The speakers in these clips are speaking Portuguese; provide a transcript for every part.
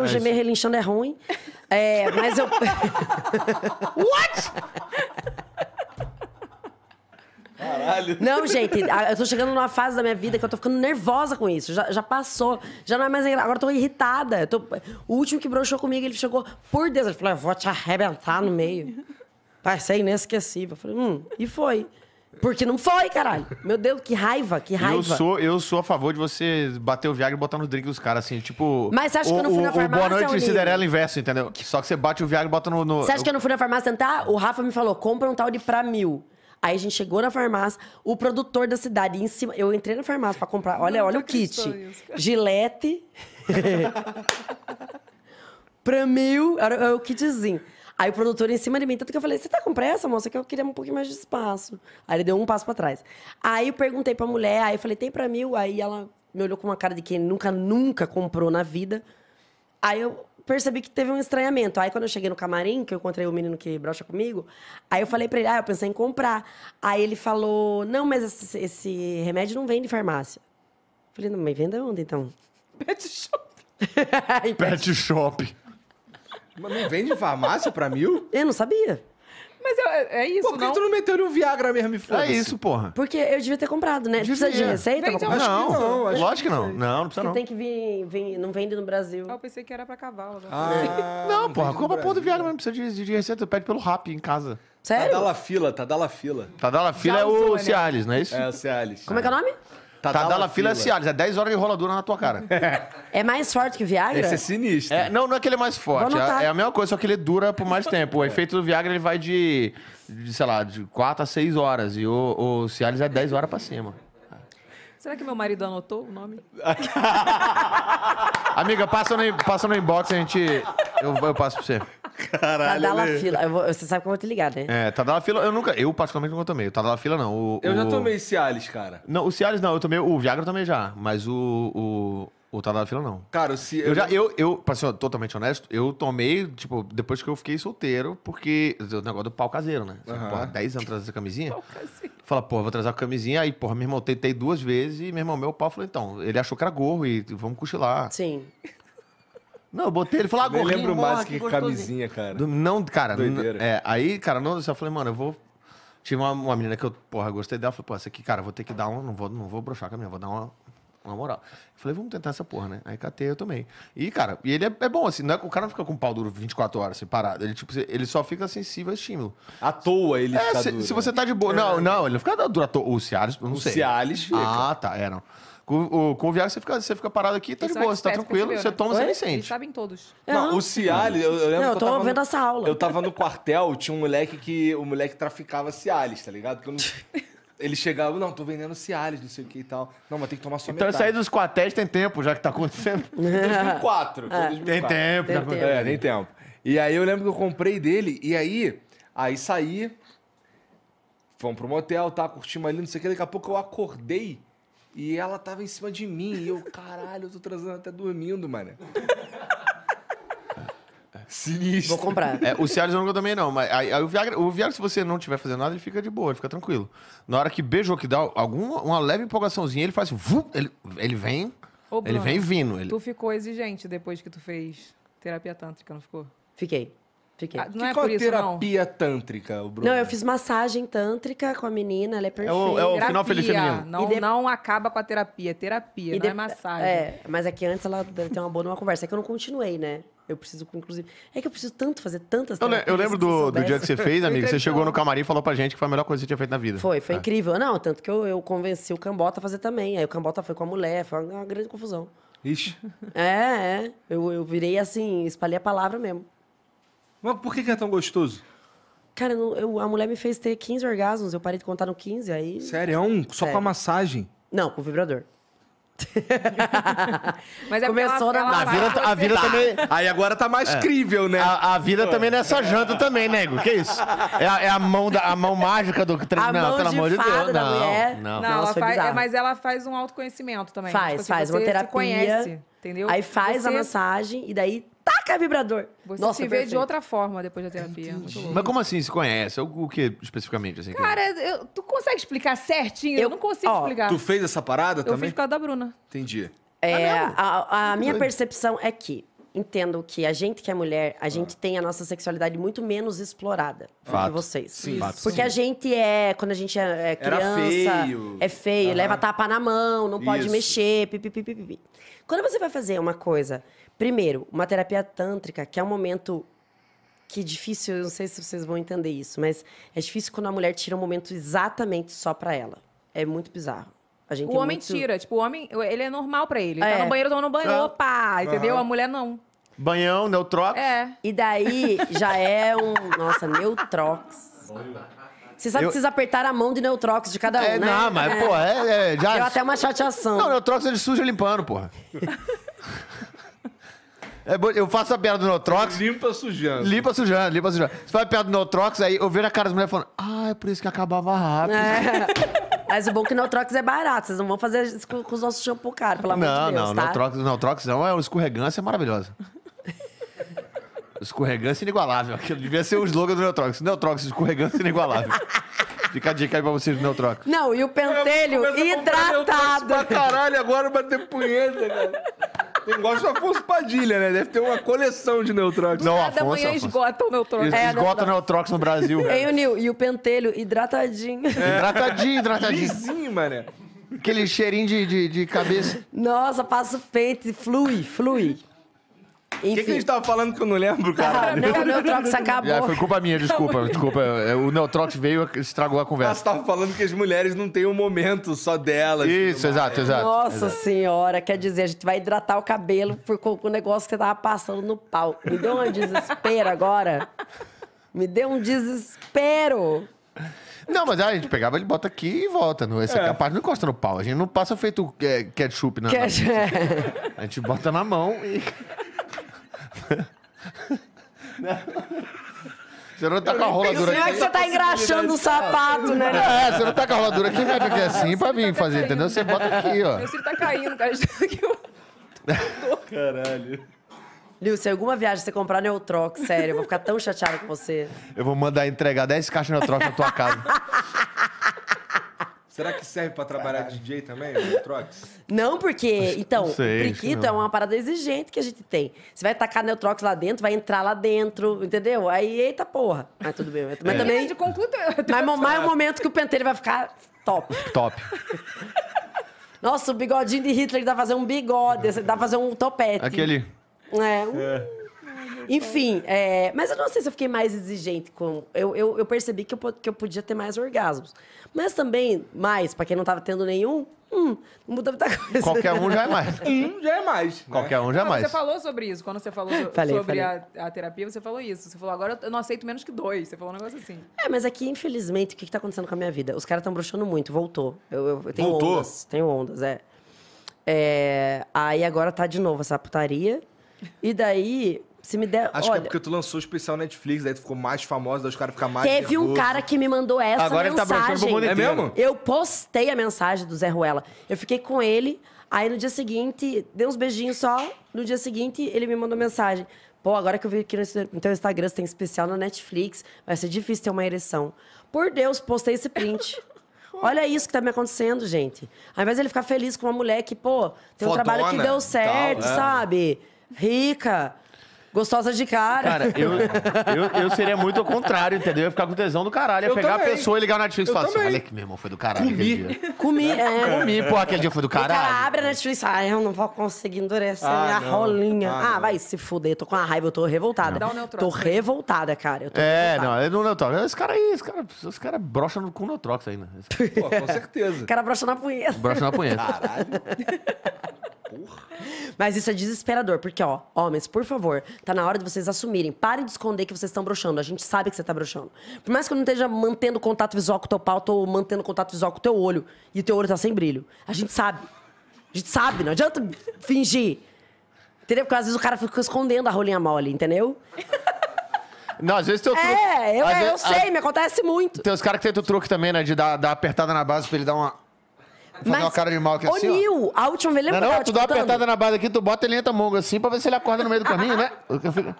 O gemer relinchando é ruim. É, mas eu. What? Caralho. Não, gente, eu tô chegando numa fase da minha vida que eu tô ficando nervosa com isso. Já, já passou. Já não é mais engra- Agora eu tô irritada. Eu tô- O último que broxou comigo, ele chegou, por Deus, ele falou: eu vou te arrebentar no meio. Passei inesquecível. Eu falei, hum, e foi. Porque não foi, caralho. Meu Deus, que raiva, que raiva. Eu sou, eu sou a favor de você bater o Viagra e botar no drink dos caras, assim, tipo. Mas você acha que o, eu não fui na o Boa farmácia, Noite? Cinderela inverso, entendeu? Só que você bate o Viagra e bota no. no- Você acha que eu não fui na farmácia tentar? O Rafa me falou, compra um tal de pra mil. Aí a gente chegou na farmácia, o produtor da cidade, em cima. Eu entrei na farmácia pra comprar. Olha, Não olha o kit. Gilete. pra mil. Era o kitzinho. Aí o produtor em cima de mim, tanto que eu falei, você tá com pressa, moça? Que eu queria um pouquinho mais de espaço. Aí ele deu um passo pra trás. Aí eu perguntei pra mulher, aí eu falei, tem pra mil? Aí ela me olhou com uma cara de quem nunca, nunca comprou na vida. Aí eu percebi que teve um estranhamento. Aí quando eu cheguei no camarim, que eu encontrei o menino que brocha comigo, aí eu falei pra ele, ah, eu pensei em comprar. Aí ele falou, não, mas esse, esse remédio não vem de farmácia. Eu falei, não, mas vende onde então? Pet shop. Aí, Pet shop. Mas não vende farmácia pra mil? Eu não sabia. Mas é, é isso, Pô, por que não? tu não meteu um Viagra mesmo e É foda-se? isso, porra. Porque eu devia ter comprado, né? Precisa de Devia. receita? Vende pra aonde? comprar? Acho que não, não, acho lógico que não. Não, não precisa Que não. tem que vir, vir- não vende no Brasil. Ah, eu pensei que era pra cavalo. né? Ah, Não, porra, vende no compra a porra do Brasil. Viagra, não precisa de, de, de receita, pede pelo rap em casa. Sério? Tadala fila, Tadala fila. Tadala Fila Já é usou, o né? Cialis, não é isso? É, o Cialis. Como é que é o nome? Tadala Fila é Cialis, é 10 horas de roladura na tua cara. É mais forte que o Viagra? Esse é sinistro. É, não, não é que ele é mais forte, Vou anotar. é, é a mesma coisa, só que ele dura por mais tempo. O efeito do Viagra ele vai de, de, sei lá, de 4 a 6 horas. E o, o Cialis é 10 horas pra cima. Será que meu marido anotou o nome? Amiga, passa no, passa no inbox, a gente. Eu, eu passo pra você. Tadala fila. Eu vou- você sabe que eu vou te ligar, né? É, Tadala Fila, eu nunca. Eu particularmente nunca tomei. O Tadala Fila não. O, Eu já o- tomei Cialis, cara. Não, o Cialis não, eu tomei. O Viagra eu tomei já, mas o. O, o Tadala Fila não. Cara, o Cialis... Eu já, eu, eu, pra ser totalmente honesto, eu tomei, tipo, depois que eu fiquei solteiro, porque o negócio do pau caseiro, né? Aham. Porra, 10 anos trazer essa camisinha. Fala, porra, vou trazer a camisinha. Aí, porra, meu irmão, tentei duas vezes e meu irmão, meu pau falou, então, ele achou que era gorro e vamos cochilar. Sim. Não, eu botei, ele falou, ah, Eu gorrinho, lembro morra, mais que gostosinho. camisinha, cara. Do- Não, cara. Doideira. É, aí, cara, não, eu só falei, mano, eu vou. Tive uma, uma menina que eu, porra, gostei dela. Falei, pô, essa aqui, cara, eu vou ter que dar um. Não vou, não vou broxar com a minha, vou dar uma, uma moral. Eu falei, vamos tentar essa porra, né? Aí catei, eu tomei. E, cara, e ele é, é bom, assim, não é, o cara não fica com o pau duro 24 horas, assim, parado. Ele, tipo, ele só fica sensível a estímulo. À toa ele É, fica se, duro, se né? você tá de boa. Não, não, ele não fica duro. à toa. O Cialis, eu não O sei. Cialis fica. Ah, tá, é, não. Com, o, com o Viagra, você fica, você fica parado aqui, tá Eles de boa, você tá tranquilo, percebeu, você né? toma, você Oi? nem Eles sente. sabem todos. Não, Aham. o Cialis, eu, eu lembro Não, eu que tô tava vendo no, essa aula. Eu tava no quartel, tinha um moleque que. O moleque traficava Cialis, tá ligado? Que eu não- ele chegava, não, tô vendendo Cialis, não sei o que e tal. Não, mas tem que tomar só Então, metade. sair dos quartéis tem tempo, já que tá acontecendo. 2004. foi É. 2004. Tem tempo. Tem já- tempo. É, tem tempo. E aí eu lembro que eu comprei dele, e aí, aí saí, fomos pro motel, tá, curtimos ali, não sei o que, daqui a pouco eu acordei e ela tava em cima de mim, e eu, caralho, eu tô transando até dormindo, mano. Sinistro. Vou comprar. É, o Cialis eu nunca tomei, não. Mas aí, aí o, Viagra, o Viagra, se você não estiver fazendo nada, ele fica de boa, ele fica tranquilo. Na hora que beijou, que dá alguma uma leve empolgaçãozinha, ele faz assim, vup, ele, ele vem, Ô, ele Bruno, vem vindo. Ele... Tu ficou exigente depois que tu fez terapia tântrica, não ficou? Fiquei. Fiquei. Ah, não que é que por isso, não. terapia tântrica, o Bruno? Não, eu fiz massagem tântrica com a menina, ela é perfeita. o- é o- final feliz feminino. Não, E de- não acaba com a terapia, é terapia, E não é de- massagem. É, mas é que antes ela deve ter uma boa numa conversa. É que eu não continuei, né? Eu preciso, inclusive. É que eu preciso tanto fazer tantas Eu, eu lembro do, do dia que você fez, amigo. Você chegou no camarim e falou pra gente que foi a melhor coisa que você tinha feito na vida. Foi, foi É. incrível. Não, tanto que eu, eu convenci o Cambota a fazer também. Aí o Cambota foi com a mulher, foi uma grande confusão. Ixi. É, é. Eu, eu virei assim, espalhei a palavra mesmo. Mas por que, que é tão gostoso? Cara, eu a mulher me fez ter 15 orgasmos, eu parei de contar no 15, aí. Sério? Só com a Sério. massagem? Não, com o vibrador. Mas é Começou ela, na- ela A faz vida, a você- vida também. Aí agora tá mais crível, né? A, a vida também nessa janta também, nego. Que isso? É a, é a mão, da, a mão mágica do A Não, mão pelo de amor de Deus. Não, mulher. não. Não, Nossa, foi faz, é, mas ela faz um autoconhecimento também. Faz, Tipo assim, faz você uma terapia. Se conhece, entendeu? Aí faz a Você- massagem e daí taca vibrador. Você Nossa, se vê perfeito. de outra forma depois da terapia. Louco. Mas como assim se conhece? O, o que especificamente? Assim, que- Cara, eu- tu consegue explicar certinho? Eu, Eu- não consigo ó, explicar. Tu fez essa parada Eu também? fiz por causa da Bruna. Entendi. É, a, a minha doido. percepção é que entendam que a gente que é mulher, a gente tem a nossa sexualidade muito menos explorada do que Fato. vocês. Sim. Fato. Porque a gente é, quando a gente é, é Era criança, feio. é feio, Aham. leva tapa na mão, não pode Isso. mexer, pipi, pipi, pipi. Quando você vai fazer uma coisa, primeiro, uma terapia tântrica, que é um momento que é difícil, eu não sei se vocês vão entender isso, mas é difícil quando a mulher tira um momento exatamente só pra ela. É muito bizarro. A gente O é homem muito... tira, tipo, o homem, ele é normal pra ele. Ele É. tá no banheiro tomando banho, É. opa, entendeu? Aham. A mulher não. Banhão, Neutrox. É. E daí já é um. Nossa, Neutrox. Você sabe Eu- que vocês apertaram a mão de Neutrox de cada um, É, né? não, mas, É. pô, é, é, já... Deu até uma chateação. Não, Neutrox ele suja limpando, porra. É, eu faço a piada do Neutrox, Limpa sujando. limpa sujando, limpa sujando. Você faz a piada do Neutrox, aí eu vejo a cara das mulheres falando, ah, é por isso que acabava rápido. É. Mas o bom é que o Neutrox é barato. Vocês não vão fazer isso com, com os nossos shampoo caro, pelo amor não, de Deus, não, tá? Neutrox, Neutrox não, é uma escorregância maravilhosa. escorregância inigualável. Aquilo devia ser o slogan do Neutrox. Neutrox, escorregância inigualável. Fica a dica aí pra vocês do Neutrox. Não, e o pentelho troço hidratado. Pra caralho, agora bater punheta, cara. Tem gosto do Afonso Padilha, né? Deve ter uma coleção de Neutrox. Não, Cada Afonso, manhã Afonso. esgota o neutro. Es- É, Esgota o Neutrox no Brasil. Ei, o Nil, e o pentelho hidratadinho. Hidratadinho, hidratadinho. Lisinho, mané. Aquele cheirinho de, de, de cabeça. Nossa, passa o peito e flui, flui. O que, que a gente tava falando que eu não lembro, Ah, não, o Neutrox acabou. Já, foi culpa minha, desculpa. Desculpa. é, O Neutrox veio e estragou a Ah, você conversa. tava falando que as mulheres não têm um momento só delas. Isso, exato, exato. Nossa exato. senhora, quer dizer, a gente vai hidratar o cabelo por, com, o negócio que você tava passando no pau. Me deu um desespero agora. Me deu um desespero. Não, mas aí a gente pegava, ele bota aqui e volta. Não, essa a parte não encosta no pau. A gente não passa feito é, ketchup na, Que- na- A gente bota na mão e. Você não tá com a roladura Não é que você tá engraxando o sapato, né? É, você não tá com a roladura aqui, vai aqui assim pra vir fazer, entendeu? Você bota aqui, ó. Meu cílio tá caindo, cara. Caralho. Lil, se alguma viagem você comprar Neutrox, sério, eu vou ficar tão chateada com você. Eu vou mandar entregar 10 caixas de troca na tua casa. Será que serve pra trabalhar DJ também, o Neutrox? Não, porque, então, não sei, que priquito é uma parada exigente que a gente tem. Você vai tacar Neutrox lá dentro, vai entrar lá dentro, entendeu? Aí, eita porra. Mas tudo bem. Mas É. também. de concluir. Mas mo- mais um momento que o pentelho vai ficar top. Top. Nossa, o bigodinho de Hitler dá pra fazer um bigode, dá pra fazer um topete. Aquele. É. um- Enfim, é, mas eu não sei se eu fiquei mais exigente com. Eu, eu, eu percebi que eu, que eu podia ter mais orgasmos. Mas também, mais, pra quem não tava tendo nenhum, hum, não muda muita coisa. Qualquer um já é mais. Um já é mais. né? Qualquer um já é mais. Você falou sobre isso. Quando você falou so- Falei, sobre falei. A, a terapia, você falou isso. Você falou, agora eu não aceito menos que dois. Você falou um negócio assim. É, mas aqui, infelizmente, o que, que tá acontecendo com a minha vida? Os caras estão bruxando muito, voltou. Eu, eu, eu tenho Voltou? ondas. Tenho ondas, é. É, Aí agora tá de novo essa putaria. E daí, se me der. Acho que olha, é porque tu lançou o especial Netflix, daí tu ficou mais famosa, daí os caras ficam mais teve um nervosos. cara que me mandou essa Agora ele tá pro mensagem. É mesmo? Eu postei a mensagem do Zé Ruela. Eu fiquei com ele, aí no dia seguinte, dei uns beijinhos só. No dia seguinte, ele me mandou mensagem. Pô, agora que eu vi aqui no seu- no teu Instagram, você tem especial na Netflix, vai ser difícil ter uma ereção. Por Deus, postei esse print. Olha isso que tá me acontecendo, gente. Ao invés de ele ficar feliz com uma mulher que, pô, tem um Fodona, trabalho que deu certo, tal, é. sabe? Rica, gostosa de cara. Cara, eu, eu, eu seria muito ao contrário, entendeu? Eu ia ficar com tesão do caralho. Ia Eu pegar também. a pessoa e ligar na Netflix e Eu falar assim: também. olha que meu irmão foi do caralho Comi. aquele dia. Comi, é. Comi, porra, aquele dia foi do O cara caralho. abre a Netflix, ah, eu não vou conseguir endurecer Ah, minha não. rolinha. Ah, Ah, não. vai se fuder, tô com uma raiva, eu tô revoltada. Dá um Neutrox tô revoltada, cara. Eu tô É, revoltada. não, é no Neutrox. Esse cara aí, esse cara, esse cara brocha no, com o Neutrox ainda. Esse Pô, com certeza. O cara brocha na punheta. Brocha na punheta. Mas isso é desesperador, porque, ó, homens, por favor, tá na hora de vocês assumirem. Parem de esconder que vocês estão broxando. A gente sabe que você tá broxando. Por mais que eu não esteja mantendo contato visual com o teu pau, tô mantendo contato visual com o teu olho. E o teu olho tá sem brilho. A gente sabe. A gente sabe, não adianta fingir. Entendeu? Porque às vezes o cara fica escondendo a rolinha mole, entendeu? Não, às vezes tem o truque. É, eu, é, eu vezes- sei, me acontece muito. Tem os caras que tentam o truque também, né? De dar, dar apertada na base pra ele dar uma. Fazer uma cara de mal aqui assim. Nil, a última vez, Não, lembra que eu não, tava tu dá uma contando? apertada na base aqui, tu bota ele entra mongo assim pra ver se ele acorda no meio do caminho, né?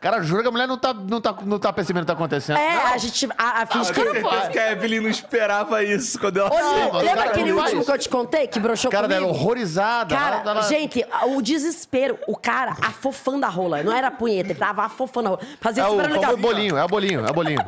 Cara, jura que a mulher não tá, não tá, não tá percebendo o que tá acontecendo. É, Não. a gente. A, a finge que. que a Evelyn não esperava isso quando ela Ô, lembra cara, aquele não último isso. que eu te contei que broxou Cara comigo? dela horrorizada. Cara, ela- ela- gente, o desespero, o cara afofando a rola. Não era punheta, ele tava afofando a rola. Fazia É o super legal. bolinho, é o bolinho, é o bolinho.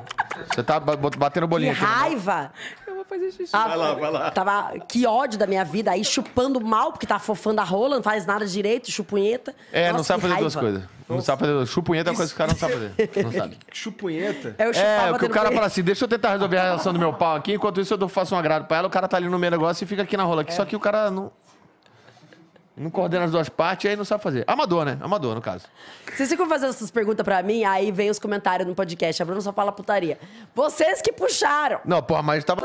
Você tá ba- batendo o Que bolinho aqui. raiva. Eu vou fazer xixi. Vai lá, vai lá. Tava, que ódio da minha vida. Aí chupando mal, porque tá afofando a rola, não faz nada direito, chupunheta. É, não Nossa, sabe que fazer duas raiva. coisas. Não sabe fazer. Chupunheta é uma coisa que o cara não sabe fazer. Não sabe. Chupunheta. É, eu chupava É, o que o cara fala assim, deixa eu tentar resolver a relação do meu pau aqui, enquanto isso eu faço um agrado pra ela, o cara tá ali no meio do negócio e fica aqui na rola aqui. Só que o cara não. Não coordena as duas partes e aí não sabe fazer. Amador, né? Amador, no caso. Vocês ficam fazendo essas perguntas pra mim, aí vem os comentários no podcast. A Bruna só fala putaria. Vocês que puxaram. Não, porra, mas tava.